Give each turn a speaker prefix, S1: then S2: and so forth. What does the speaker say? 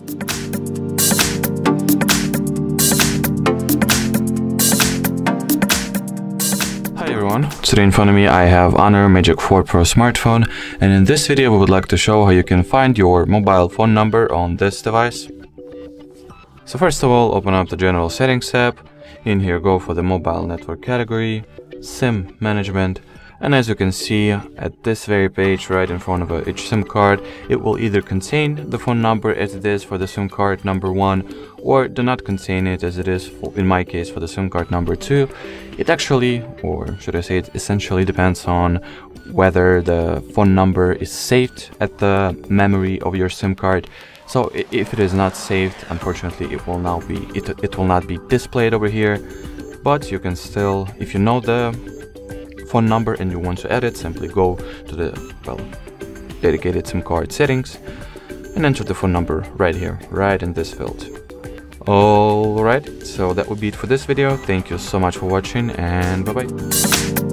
S1: Hi everyone, today in front of me I have Honor Magic 4 Pro smartphone and in this video we would like to show how you can find your mobile phone number on this device. So first of all open up the general settings app, in here go for the mobile network category, SIM management and as you can see at this very page right in front of each SIM card, it will either contain the phone number as it is for the SIM card number one or do not contain it as it is for, in my case for the SIM card number two. It actually, or should I say it essentially depends on whether the phone number is saved at the memory of your SIM card. So if it is not saved, unfortunately it will now be it, it will not be displayed over here. But you can still, if you know the phone number and you want to edit, simply go to the well dedicated SIM card settings and enter the phone number right here, right in this field. Alright, so that would be it for this video. Thank you so much for watching and bye bye.